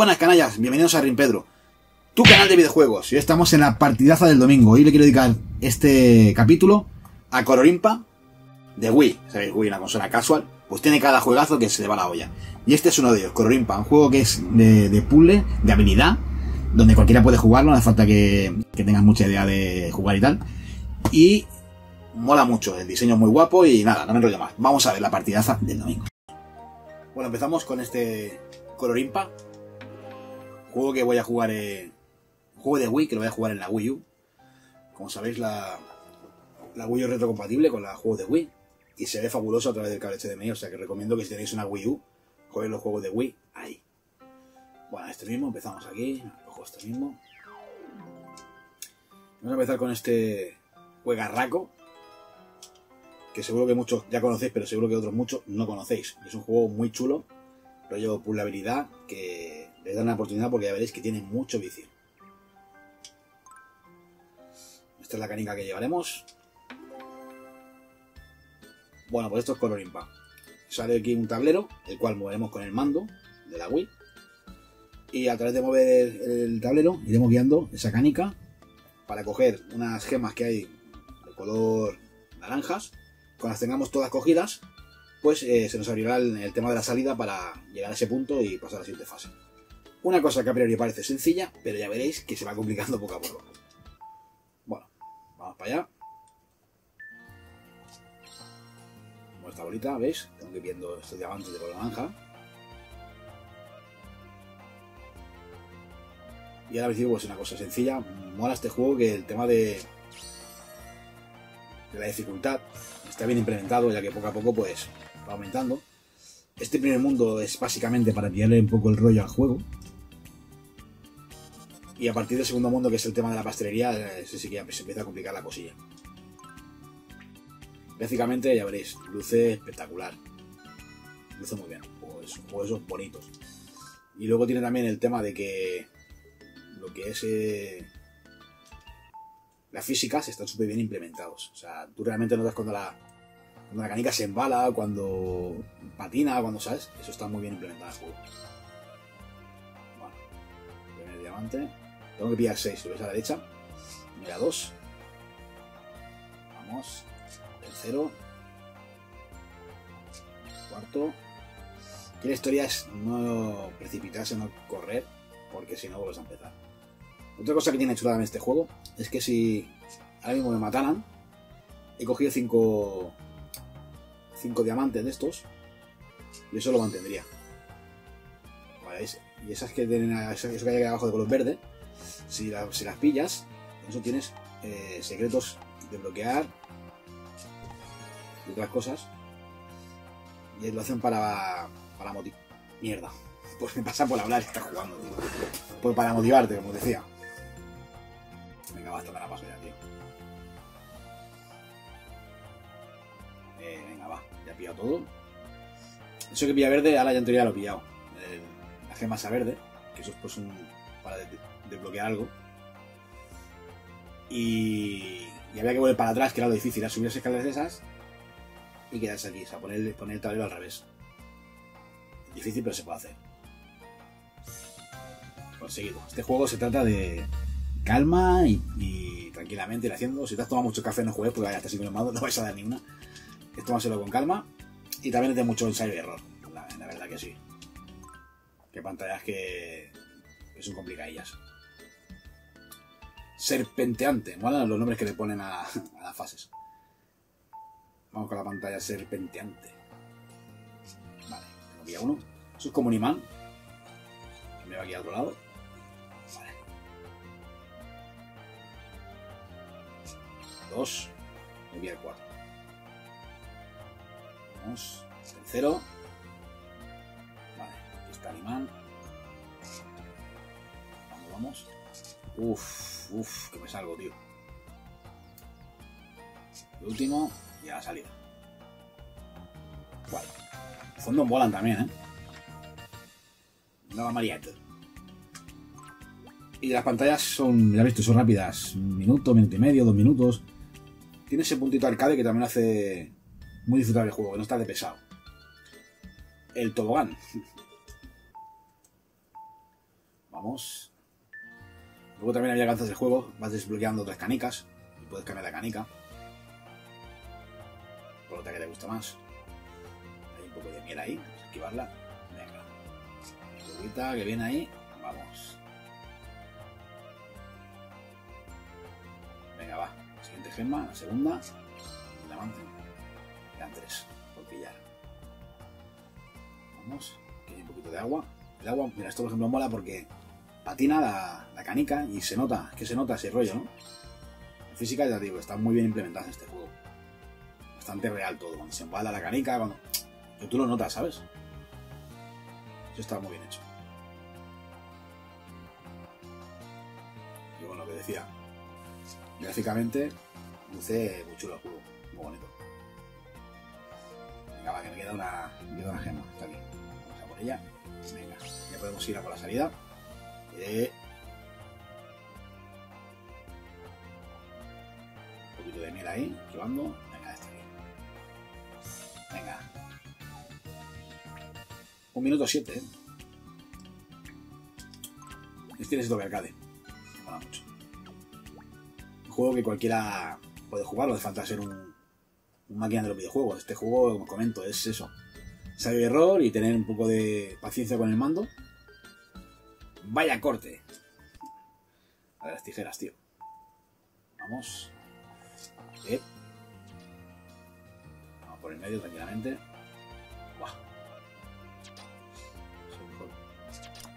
buenas canallas, bienvenidos a Rin Pedro, tu canal de videojuegos. Y hoy estamos en la partidaza del domingo. Hoy le quiero dedicar este capítulo a Colorimpa de Wii. Sabéis, Wii, una consola casual, pues tiene cada juegazo que se le va la olla. Y este es uno de ellos, Colorimpa, un juego que es de, de puzzle, de habilidad, donde cualquiera puede jugarlo, no hace falta que, que tengas mucha idea de jugar y tal. Y mola mucho, el diseño es muy guapo y nada, no me enrollo más. Vamos a ver la partidaza del domingo. Bueno, empezamos con este Colorimpa. Juego que voy a jugar, eh, juego de Wii, que lo voy a jugar en la Wii U. Como sabéis, la, la Wii U es retrocompatible con la juego de Wii. Y se ve fabuloso a través del cable HDMI, o sea que recomiendo que si tenéis una Wii U, juguéis los juegos de Wii ahí. Bueno, este mismo, empezamos aquí, este mismo. Vamos a empezar con este juegarraco, que seguro que muchos ya conocéis, pero seguro que otros muchos no conocéis. Es un juego muy chulo, rollo habilidad que le da una oportunidad porque ya veréis que tiene mucho vicio. Esta es la canica que llevaremos. Bueno, pues esto es color impa. Sale aquí un tablero, el cual moveremos con el mando de la Wii. Y a través de mover el tablero iremos guiando esa canica para coger unas gemas que hay de color naranjas. Cuando las tengamos todas cogidas, pues eh, se nos abrirá el, el, tema de la salida para llegar a ese punto y pasar a la siguiente fase. Una cosa que a priori parece sencilla, pero ya veréis que se va complicando poco a poco. Bueno, vamos para allá. Como esta bolita, ¿veis? Tengo que ir viendo estos diamantes de color naranja. Y ahora digo pues una cosa sencilla. Mola este juego que el tema de, de la dificultad está bien implementado, ya que poco a poco pues va aumentando. Este primer mundo es básicamente para pillarle un poco el rollo al juego. Y a partir del segundo mundo, que es el tema de la pastelería, ese sí que se empieza a complicar la cosilla. Básicamente, ya veréis, luce espectacular. Luce muy bien. Pues, esos bonitos. Y luego tiene también el tema de que lo que es eh, las físicas están súper bien implementados. O sea, tú realmente notas cuando la, cuando la canica se embala, cuando patina, cuando sabes. Eso está muy bien implementado en el juego. Bueno, primer diamante. Tengo que pillar 6, lo ves a la derecha. Mira 2. Vamos. Tercero. Cuarto. Aquí la historia es no precipitarse, no correr, porque si no vuelves a empezar. Otra cosa que tiene chulada en este juego es que si ahora mismo me mataran, he cogido 5 5 diamantes de estos y eso lo mantendría. Vale, y esas que tienen eso que hay aquí abajo de color verde, si, la, si las pillas, con eso tienes eh, secretos de bloquear y otras cosas. Y lo hacen para, para motivar. Mierda. Pues me pasa por hablar y estar jugando. Pues para motivarte, como decía. Venga, basta, me la paso ya, tío. Eh, venga, va. Ya he pillado todo. Eso que pilla verde, ahora ya en teoría lo he pillado. El, la gema esa verde, que eso es pues un. para desbloquear algo. Y, había que volver para atrás, que era lo difícil, era subir las escaleras esas y quedarse aquí, o sea, poner, poner el tablero al revés. Difícil, pero se puede hacer. Conseguido. Este juego se trata de calma y, tranquilamente ir haciendo. Si te has tomado mucho café, no juegues, porque ya estás inflamado, no vais a dar ni una. Es con calma. Y también es de mucho ensayo y error. La, la verdad que sí. Que pantallas que, que son complicadillas. Serpenteante. Molan los nombres que le ponen a, las fases. Vamos con la pantalla serpenteante. Vale, tengo aquí uno. Eso es como un imán. Me va aquí al otro lado. Vale. Dos. Me voy al cuatro. Vamos. Tercero. Vale, aquí está el imán. Vamos, vamos. Uf, uf, que me salgo, tío. El último y a la salida. Vale. El fondo molan también, ¿eh? Nueva Mariette. Y las pantallas son, ya visto, son rápidas. Un minuto, minuto y medio, dos minutos. Tiene ese puntito arcade que también hace muy disfrutable el juego, que no está de pesado. El tobogán. Vamos. Luego también había avances de juego. Vas desbloqueando otras canicas. Y puedes cambiar la canica. Por otra que te gusta más. Hay un poco de miel ahí. Esquivarla. Venga. Curvita que viene ahí. Vamos. Venga, va. Siguiente gema, la segunda. El avance. Quedan tres por pillar. Vamos. Aquí hay un poquito de agua. El agua, mira, esto por ejemplo mola porque patina la, la canica y se nota, que se nota ese rollo, ¿no? En física, ya digo, está muy bien implementada en este juego. Bastante real todo, cuando se embala la canica, cuando... Que tú lo notas, ¿sabes? Eso está muy bien hecho. Y bueno, lo que decía, gráficamente luce muy chulo el juego, muy bonito. Venga, va, que me queda una, me queda una gema, está aquí. Vamos a por ella. Venga, ya podemos ir a por la salida. Eh. Un poquito de miel ahí, llevando. Venga, está aquí. Venga. Un minuto siete, ¿eh? Este necesito que arcade. Me mola mucho. Un juego que cualquiera puede jugar, no hace falta ser un, máquina de los videojuegos. Este juego, como comento, es eso. Saber error y tener un poco de paciencia con el mando. Vaya corte. A ver las tijeras, tío. Vamos. Eh. Vamos por el medio tranquilamente. Buah.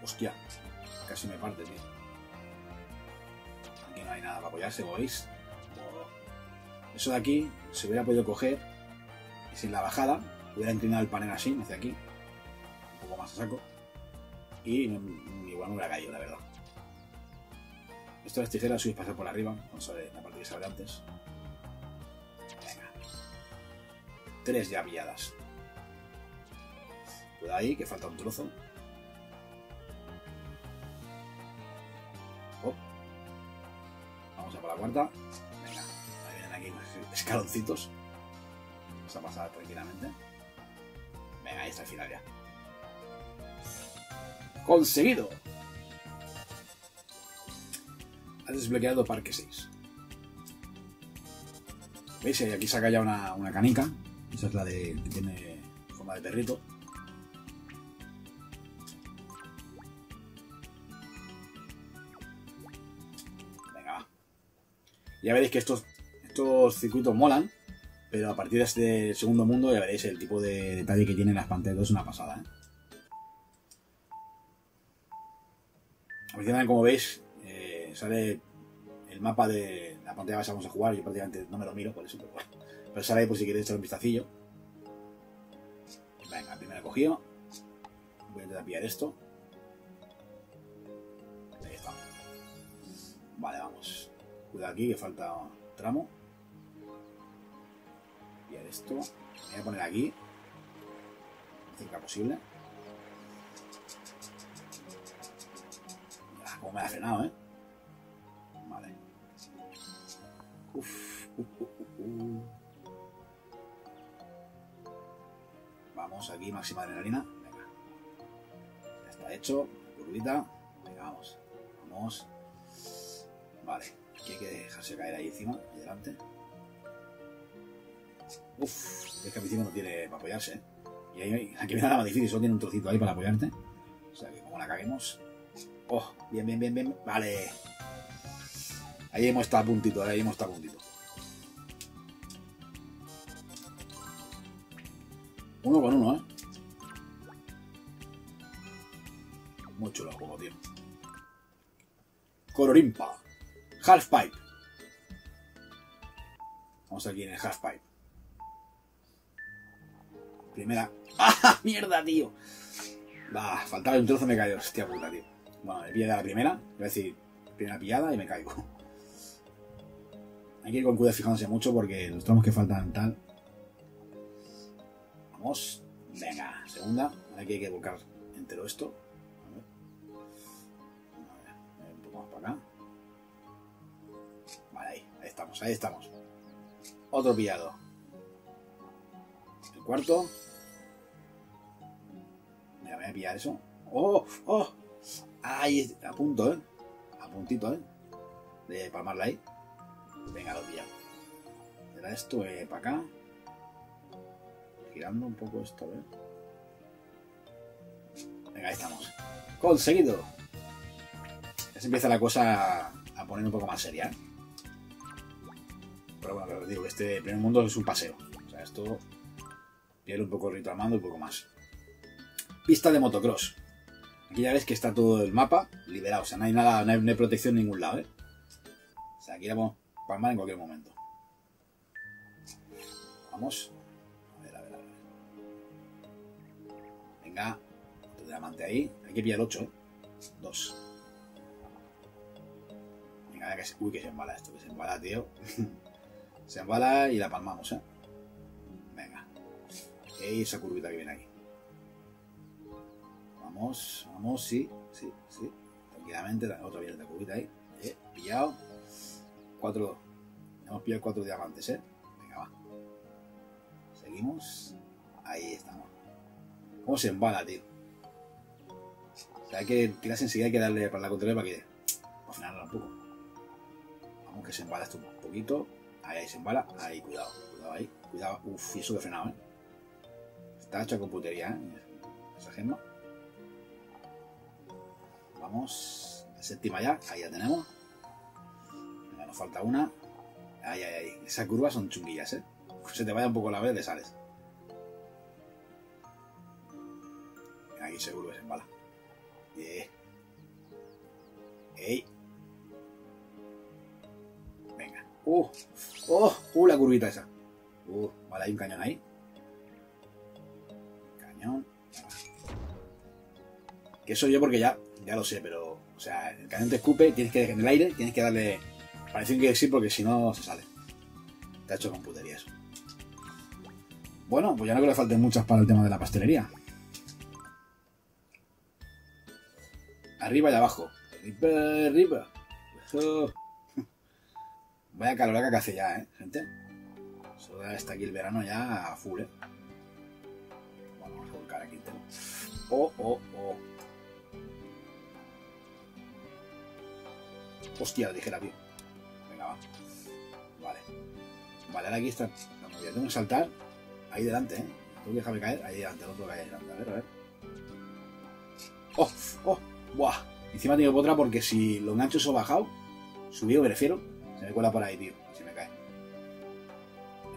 Hostia. Casi me parte, tío. Aquí no hay nada para apoyarse, ¿veis? Eso de aquí se hubiera podido coger sin la bajada hubiera inclinado el panel así, hacia aquí. Un poco más a saco. Y igual no hubiera caído, la verdad. Esto de las tijeras subís pasar por arriba, vamos a ver la parte que se abre antes. Venga. Tres ya pilladas. Cuidado ahí, que falta un trozo. Oh. Vamos a por la cuarta. Venga, ahí vienen aquí unos escaloncitos. Vamos a pasar tranquilamente. Venga, ahí está el final ya. ¡Conseguido! Has desbloqueado Parque 6. ¿Veis? Eh, Aquí saca ya una, una canica. Esa es la de que tiene forma de perrito. Venga, va. Ya veréis que estos, estos circuitos molan, pero a partir de este segundo mundo ya veréis el tipo de detalle que tienen las pantallas. Es una pasada, ¿eh? Como veis, eh, sale el mapa de la pantalla que vamos a jugar. Yo prácticamente no me lo miro, por eso, pero bueno. Pero sale ahí por si queréis echar un vistacillo. Venga, primero cogido. Voy a intentar pillar esto. Ahí está. Vale, vamos. Cuidado aquí que falta tramo. Pillar esto. Voy a poner aquí. Lo cerca posible. Me ha frenado, ¿eh? Vale. Uf. Vamos aquí, máxima adrenalina. Venga. Ya está hecho. Curvita. Venga, vamos. Vamos. Vale. Aquí hay que dejarse caer ahí encima, ahí delante. Uf, es que no tiene para apoyarse, ¿eh? Y ahí, aquí viene la más difícil, solo tiene un trocito ahí para apoyarte. O sea que como la caguemos. Oh, bien, bien, bien, bien. Vale. Ahí hemos estado a puntito, ahí hemos estado a puntito. Uno con uno, ¿eh? Muy chulo el juego, tío. Colorimpa. Halfpipe. Vamos aquí en el Halfpipe. Primera. ¡Ah, mierda, tío! Va, faltaba un trozo, me cayó. Hostia puta, tío. Bueno, me pilla la primera. A decir, primera pillada y me caigo. Hay que ir con cuidado fijándose mucho porque los tramos que faltan tal. Vamos. Venga, segunda. Ahora que hay que volcar entero esto. A ver. A ver, un poco más para acá. Vale, ahí, ahí estamos, ahí estamos. Otro pillado. El cuarto. Me voy a pillar eso. ¡Oh! ¡Oh! Ahí, a punto, ¿eh? A puntito, ¿eh? De palmarla ahí. Venga, lo pillamos. Era esto, eh, para acá. Girando un poco esto, ¿eh? Venga, ahí estamos. Conseguido. Ya se empieza la cosa a poner un poco más seria, ¿eh? Pero bueno, pero digo, este primer mundo es un paseo. O sea, esto pierde un poco el rito mando, un poco más. Pista de motocross. Aquí ya ves que está todo el mapa liberado. O sea, no hay nada, no hay, protección en ningún lado, ¿eh? O sea, aquí vamos a palmar en cualquier momento. Vamos. A ver, a ver, a ver. Venga. Otro diamante ahí. Hay que pillar 8, ¿eh? 2. Venga, que se... Uy, que se embala esto, que se embala, tío. Se embala y la palmamos, ¿eh? Venga. Y esa curvita que viene aquí. Vamos, sí, sí, sí. Tranquilamente, otra viene la curvita ahí. Eh, pillado. Cuatro. Hemos pillado cuatro diamantes, ¿eh? Venga, va. Seguimos. Ahí estamos. ¿Cómo se embala, tío? O sea, hay que tirarse enseguida, hay que darle para la contraria para que. Frenarla un poco. Vamos que se embala esto un poquito. Ahí, ahí se embala. Ahí, cuidado. Cuidado ahí. Cuidado. Uf, y eso que frenado, ¿eh? Está hecho con putería, ¿eh? Esa. Vamos. La séptima ya. Ahí ya tenemos. Venga, nos falta una. Ahí, ahí, ahí. Esas curvas son chunguillas, ¿eh? Se te vaya un poco la vez, le sales. Aquí seguro que se embala. Yeah. ¡Ey! Venga. ¡Uh! ¡Oh! ¡Uh! La curvita esa. ¡Uh! Vale, hay un cañón ahí. Cañón. Que eso yo porque ya, ya lo sé, pero... O sea, el cañón te escupe, tienes que en el aire, tienes que darle... Parece que sí, porque si no se sale. Te ha hecho con putería eso. Bueno, pues ya no creo que le falten muchas para el tema de la pastelería. Arriba y abajo. Arriba, arriba. Vaya calor que hace ya, ¿eh, gente? Eso está aquí el verano ya a full, ¿eh? Bueno, vamos a volcar aquí entero. Oh, oh, oh. Hostia, la dijera, tío. Venga, va. Vale. Vale, ahora aquí está. Tengo que saltar ahí delante, ¿eh? Tengo que dejarme caer ahí delante, el otro caer delante. A ver, a ver. ¡Oh! ¡Oh! ¡Buah! Encima tengo otra porque si lo engancho eso bajado, subido me refiero, se me cuela por ahí, tío. Se me cae.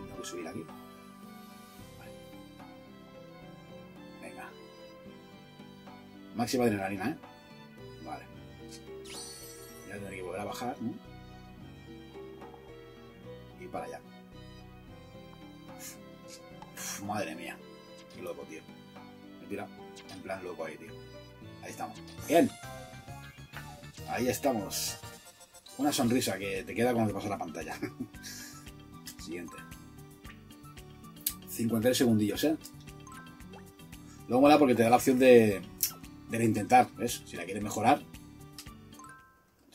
Tengo que subir aquí. Vale. Venga. Máxima adrenalina, ¿eh? Que volver a bajar, ¿no? Y para allá. Madre mía. Qué loco, tío. Me tira en plan loco ahí, tío. Ahí estamos. Bien. Ahí estamos. Una sonrisa que te queda cuando te pasa la pantalla. Siguiente. 53 segundillos, ¿eh? Luego mola porque te da la opción de, de intentar, ¿ves? Si la quieres mejorar.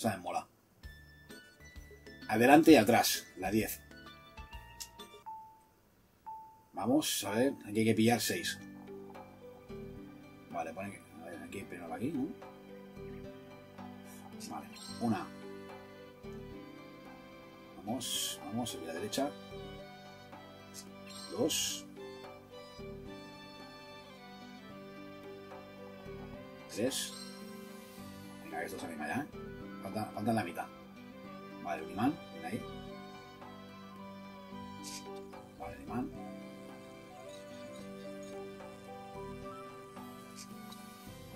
¿Sabes? Mola. Adelante y atrás, la 10. Vamos, a ver, aquí hay que pillar 6. Vale, pone a ver, aquí primero aquí, ¿no? Vale, una. Vamos, vamos, a la derecha. Dos. Tres. Venga, que esto se anima ya. Falta, falta la mitad. Vale, un imán, ven ahí. Vale, el imán.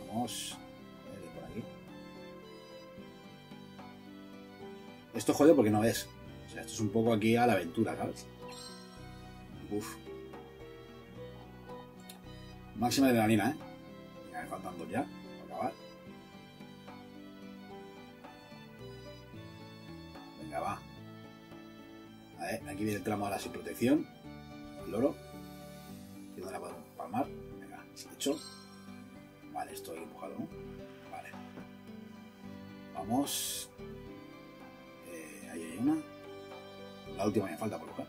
Vamos. por aquí. Esto jode porque no ves. O sea, esto es un poco aquí a la aventura, ¿sabes? Uf. Máxima adrenalina, ¿eh? Ya me faltan dos ya, tramo ahora sin protección. El loro. Aquí donde la podemos palmar. Venga, hecho. Vale, estoy empujado, ¿no? Vale. Vamos. Eh, ahí hay una. La última me falta por coger.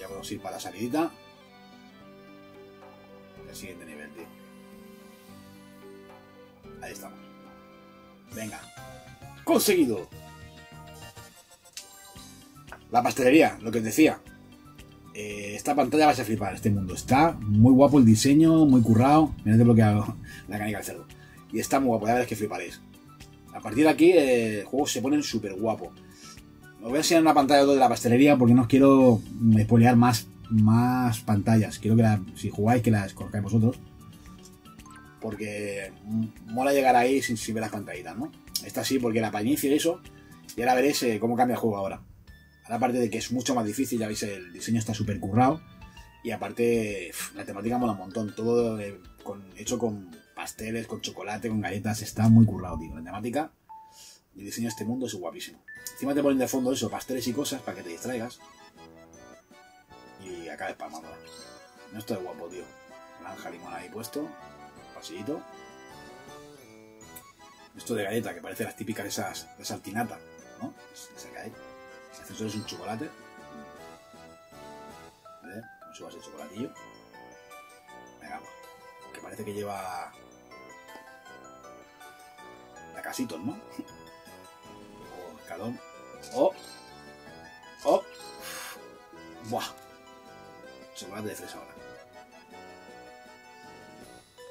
Ya podemos ir para la salidita. El siguiente nivel, tío. Ahí estamos. Venga. Conseguido. La pastelería, lo que os decía. Eh, esta pantalla vas a flipar, este mundo. Está muy guapo el diseño, muy currado. Mirad que bloqueado la canica del cerdo. Y está muy guapo, ya veréis que fliparéis. A partir de aquí, eh, el juego se pone súper guapo. Os voy a enseñar una pantalla de la pastelería porque no os quiero spoilear más, más pantallas. Quiero que la, si jugáis, que las colocáis vosotros. Porque mola llegar ahí sin, ver las pantallitas, ¿no? Esta sí, porque la apariencia y eso. Y ahora veréis eh, cómo cambia el juego ahora. Aparte de que es mucho más difícil, ya veis, el diseño está súper currado. Y aparte, la temática mola un montón. Todo eh, hecho con pasteles, con chocolate, con galletas. Está muy currado, tío. La temática y el diseño de este mundo es guapísimo. Encima te ponen de fondo eso, pasteles y cosas para que te distraigas. Y acabes palmándola. No esto es guapo, tío. Naranja limón ahí puesto. Pasillito. Esto de galleta, que parece las típicas de esas de saltinata, ¿no? Esa que hay. El ascensor es un chocolate. ¿Vale? No subas el chocolatillo. Venga, que parece que lleva la casitos, ¿no? o escalón. ¡Oh! ¡Oh! ¡Buah! Chocolate de fresa ahora.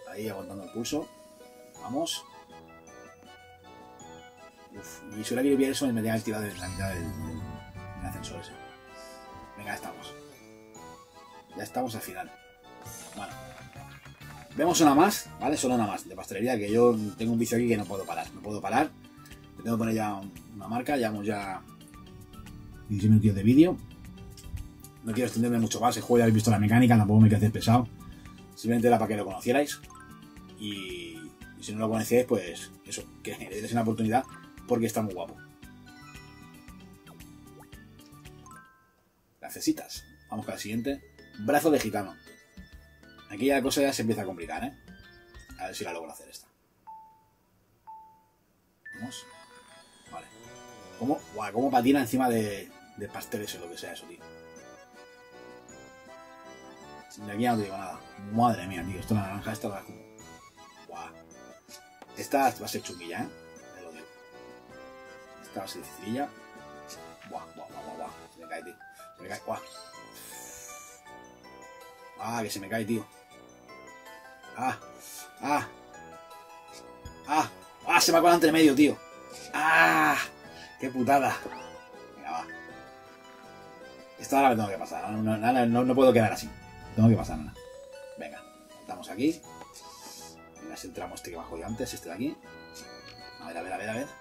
Ahí aguantando el pulso. Vamos. Uf, y si hubiera que vivir eso, me tenía el tirado de la mitad del ascensor ese. Venga, ya estamos. Ya estamos al final. Bueno. Vemos una más, ¿vale? Solo una más de pastelería, que yo tengo un vicio aquí que no puedo parar. No puedo parar. tengo que poner ya una marca, llevamos ya 10 minutos de vídeo. No quiero extenderme mucho más, el juego ya habéis visto la mecánica, tampoco me quiero hacer pesado. Simplemente era para que lo conocierais. Y, y si no lo conocíais, pues eso, que le una oportunidad porque está muy guapo. Necesitas. Vamos con la siguiente. Brazo de gitano. Aquí ya la cosa ya se empieza a complicar, ¿eh? A ver si la logro hacer esta. Vamos. Vale. ¿Cómo, guau, cómo patina encima de, de pasteles o lo que sea eso, tío? De aquí ya no te digo nada. Madre mía, tío. Esto la naranja esta va como... Guau. Esta va a ser chunguilla, ¿eh? Esta va a ser dificililla. Buah, buah, buah, buah. Se cae, tío. Me cae. Buah. Ah, que se me cae, tío. Ah, ah. Ah, ah, se me ha colado entre medio, tío. Ah, qué putada. Venga, va. Esta ahora me tengo que pasar. No, no, no, no puedo quedar así. Tengo que pasar nada. Venga, estamos aquí. Es el tramo este que bajo yo antes, este de aquí. A ver, a ver, a ver, a ver.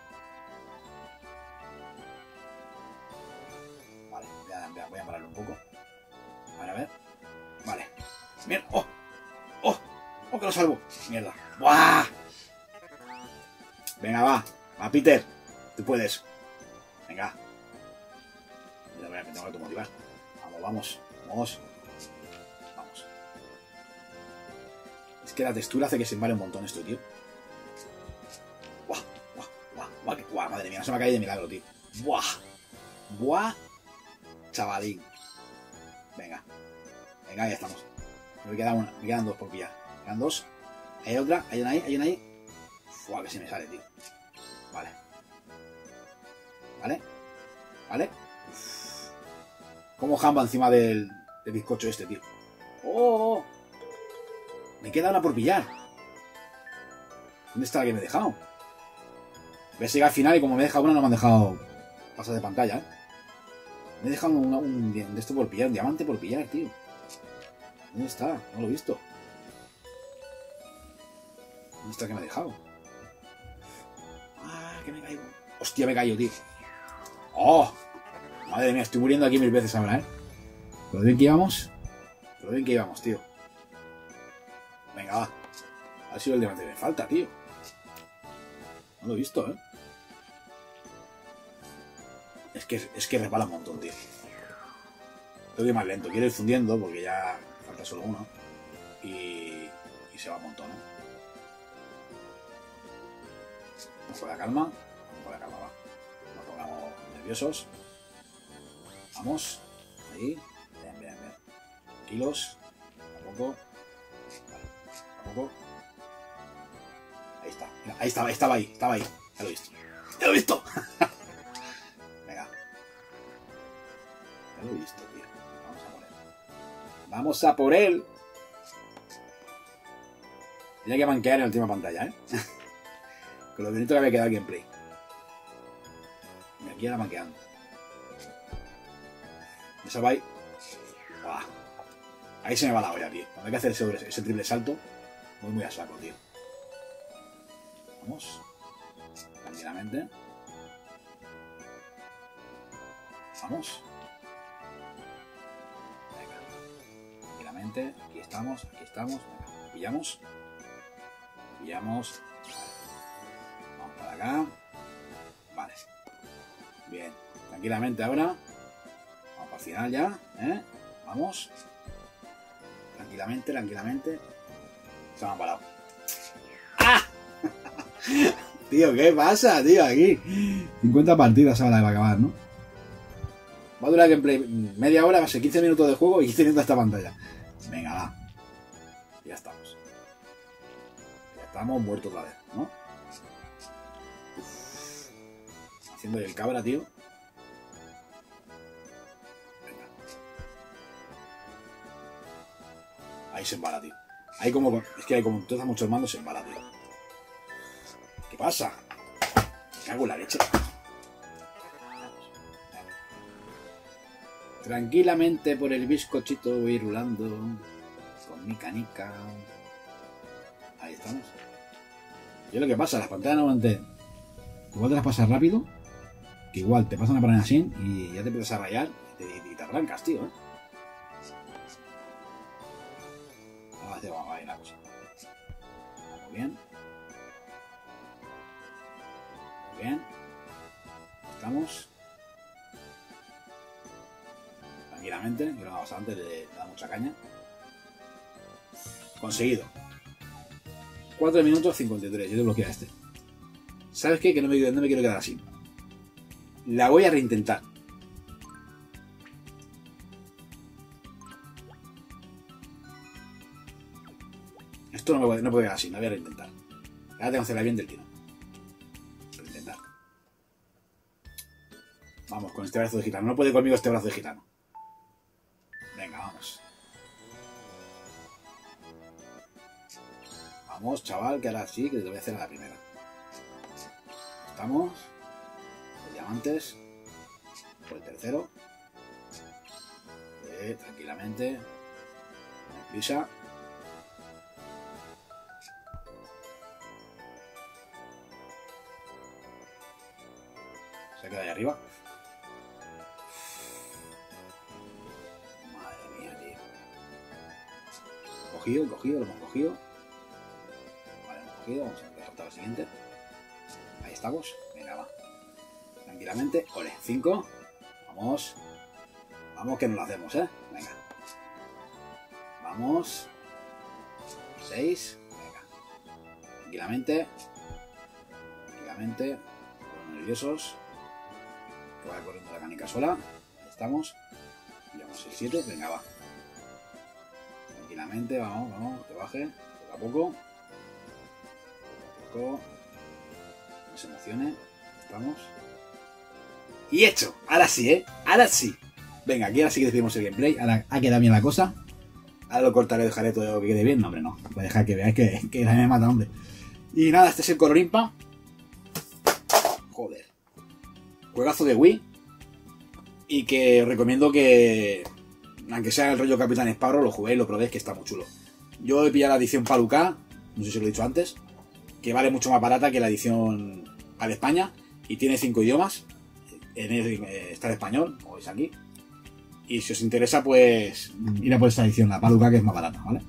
Salvo! Mierda. ¡Buah! Venga, va. Va, Peter. Tú puedes. Venga. Mira, me tengo que automotivar. Vamos, vamos. Vamos. Vamos. Es que la textura hace que se embale un montón esto, tío. Buah, buah, buah, buah, madre mía, no se me ha caído de milagro, tío. Buah. Buah chavalín. Venga. Venga, ya estamos. Me quedan, una, me quedan dos por pillar. Dos. Hay otra, hay una ahí, hay una ahí. Fua, que se me sale, tío. Vale. ¿Vale? ¿Vale? Uf. Como jamba encima del, bizcocho este, tío. ¡Oh! Me queda una por pillar. ¿Dónde está la que me he dejado? Voy a seguir al final y como me he dejado una no me han dejado pasar de pantalla, ¿eh? Me he dejado un, un, de esto por pillar, un diamante por pillar, tío. ¿Dónde está? No lo he visto. ¿Dónde que me ha dejado? Ah, que me caigo. Hostia, me caigo, tío. ¡Oh! Madre mía, estoy muriendo aquí mil veces ahora, ¿eh? ¿Pero bien que íbamos? ¿Pero bien que íbamos, tío? Venga, va. Ha sido el diamante que me falta, tío. No lo he visto, ¿eh? Es que, es que resbala un montón, tío. Tengo que ir más lento. Quiero ir fundiendo porque ya falta solo uno. Y, y se va un montón, ¿eh? Con la calma. Con la calma, va. No pongamos nerviosos. Vamos. Ahí. Bien, bien, bien. Tranquilos. A poco. Vale. A poco. Ahí está. Ahí estaba, estaba ahí, estaba ahí. Ya lo he visto. ¡Ya lo he visto! Venga. Ya lo he visto, tío. Vamos a por él. Vamos a por él. Tiene que manquear en la última pantalla, ¿eh? Con lo bonito que había quedado el gameplay. Y aquí ahora manqueando. Esa va ahí. Buah. Ahí se me va la olla, tío. Cuando hay que hacer ese, triple salto, voy muy a saco, tío. Vamos. Tranquilamente. Vamos. Venga. Tranquilamente. Aquí estamos, aquí estamos. Pillamos. Pillamos. Vale. Bien. Tranquilamente ahora. Vamos para el final ya. ¿eh? Vamos. Tranquilamente, tranquilamente. Se me han parado. ¡Ah! tío, ¿qué pasa, tío? Aquí. 50 partidas ahora va a acabar, ¿no? Va a durar gameplay media hora, va a ser 15 minutos de juego y 15 minutos esta pantalla. Venga, va. Ya estamos. Ya estamos muertos otra vez, ¿no? Haciendo el cabra, tío. Venga. Ahí se embala, tío. Hay como. Es que hay como todos muchos mandos se embala, tío. ¿Qué pasa? Me cago en la leche. Tranquilamente por el bizcochito voy rulando con mi canica. Ahí estamos. Yo lo que pasa, las pantallas normalmente igual te las pasas rápido, que igual te pasan a poner así y ya te empiezas a rayar y te, te arrancas, tío. ¿eh? Vamos a hacer vamos a ver la cosa. Muy bien. Muy bien. Estamos. Tranquilamente, que lo hago bastante, le, le da mucha caña. Conseguido. 4 minutos 53, yo te bloqueo a este. ¿Sabes qué? Que no me, no me quiero quedar así. La voy a reintentar. Esto no me puede, no puede quedar así, la voy a reintentar. Ahora tengo que hacerla bien del tiro. Reintentar. Vamos, con este brazo de gitano. No puede conmigo este brazo de gitano. Venga, vamos. Vamos, chaval, que ahora sí, que te voy a hacer a la primera. Estamos. Los diamantes. Por el tercero. Eh, tranquilamente. Hay prisa. Se queda ahí arriba. Madre mía, tío. Cogido, cogido, lo hemos cogido. Vale, hemos cogido. Vamos a saltar al siguiente. Ahí estamos. Tranquilamente. Ole, 5. Vamos. Vamos que nos lo hacemos, ¿eh? Venga. Vamos. 6. Venga. Tranquilamente. Tranquilamente. Los nerviosos. Que vaya corriendo la canica sola. Ahí estamos. Llevamos el 7. Venga, va. Tranquilamente. Vamos, vamos. Que baje. Poco a poco. Poco a poco. No se emocione. Estamos. Y hecho. Ahora sí, ¿eh? Ahora sí. Venga, aquí ahora sí que decidimos el gameplay. Ahora ha quedado bien la cosa. Ahora lo cortaré, dejaré todo que quede bien. No, hombre, no. Voy a dejar que veáis que, que la me mata, hombre. Y nada, este es el Colorimpa. Joder. Juegazo de Wii. Y que os recomiendo que, aunque sea el rollo Capitán Sparrow, lo juguéis, lo probéis, que está muy chulo. Yo he pillado la edición Paluca, no sé si lo he dicho antes, que vale mucho más barata que la edición al España y tiene cinco idiomas. En el- eh, español, como veis aquí. Y si os interesa, pues ir a por esta edición, la Paluca, que es más barata, ¿vale?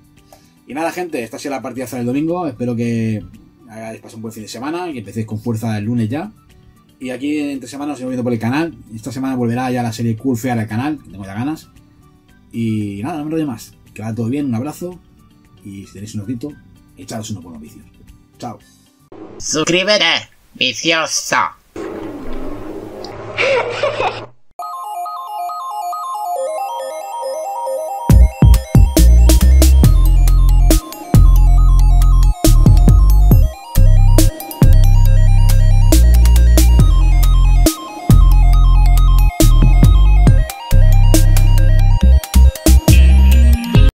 Y nada, gente, esta ha sido la partida del domingo. Espero que hagáis pasar un buen fin de semana y empecéis con fuerza el lunes ya. Y aquí entre semanas os iremos viendo por el canal. Esta semana volverá ya la serie Cool Fear al canal, que tengo ya ganas. Y nada, no me enrollo más. Que vaya todo bien, un abrazo. Y si tenéis un ojito, echaros unos buenos vicios. Chao. Suscríbete, vicioso.